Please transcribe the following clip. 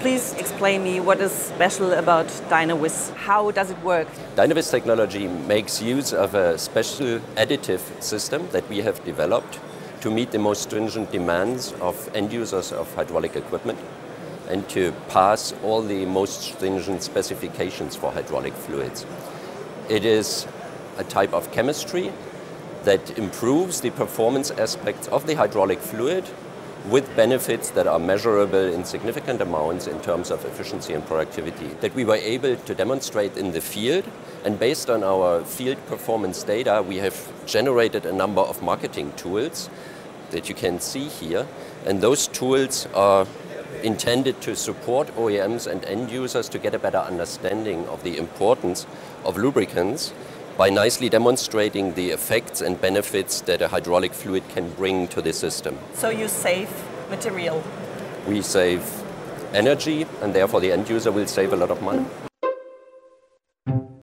please explain me what is special about Dynavis? How does it work? Dynavis technology makes use of a special additive system that we have developed to meet the most stringent demands of end users of hydraulic equipment and to pass all the most stringent specifications for hydraulic fluids. It is a type of chemistry that improves the performance aspects of the hydraulic fluid with benefits that are measurable in significant amounts in terms of efficiency and productivity that we were able to demonstrate in the field. And based on our field performance data, we have generated a number of marketing tools that you can see here. And those tools are intended to support OEMs and end users to get a better understanding of the importance of lubricants by nicely demonstrating the effects and benefits that a hydraulic fluid can bring to the system. So you save material? We save energy and therefore the end user will save a lot of money.